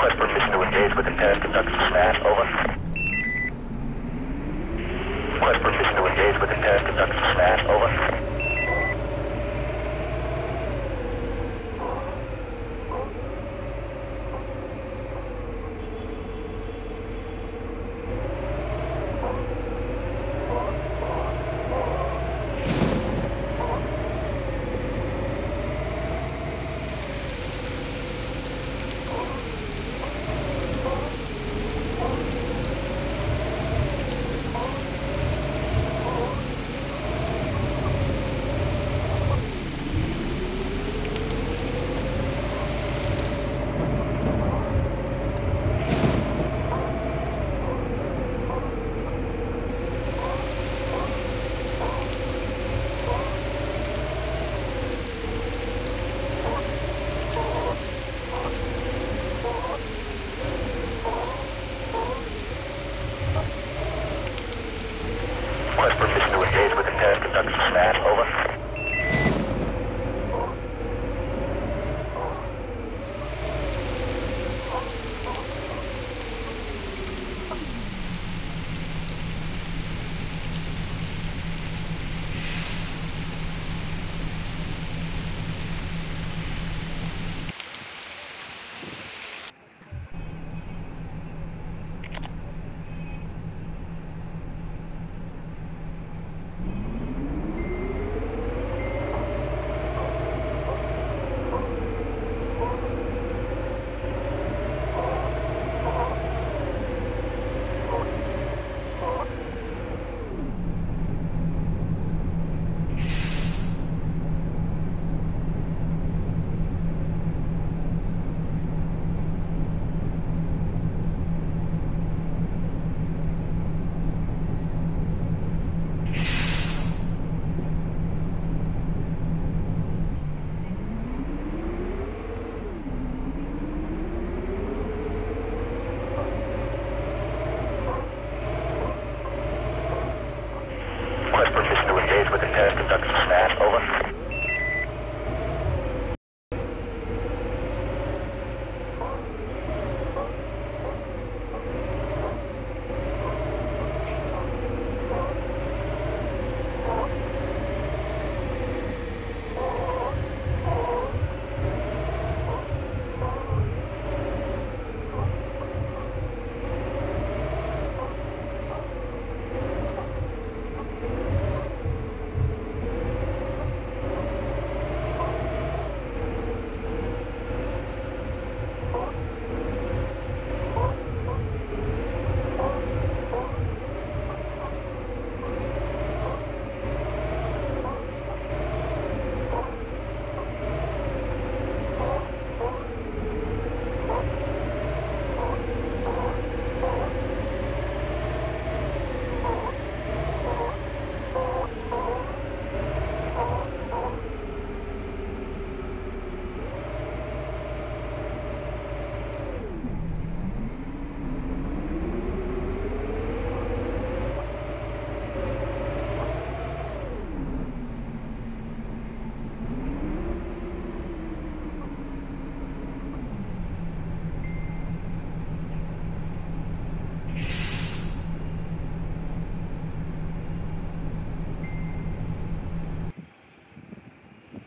Request permission to engage with intent conducting smash, over. Request permission to engage with intent conducting smash, over.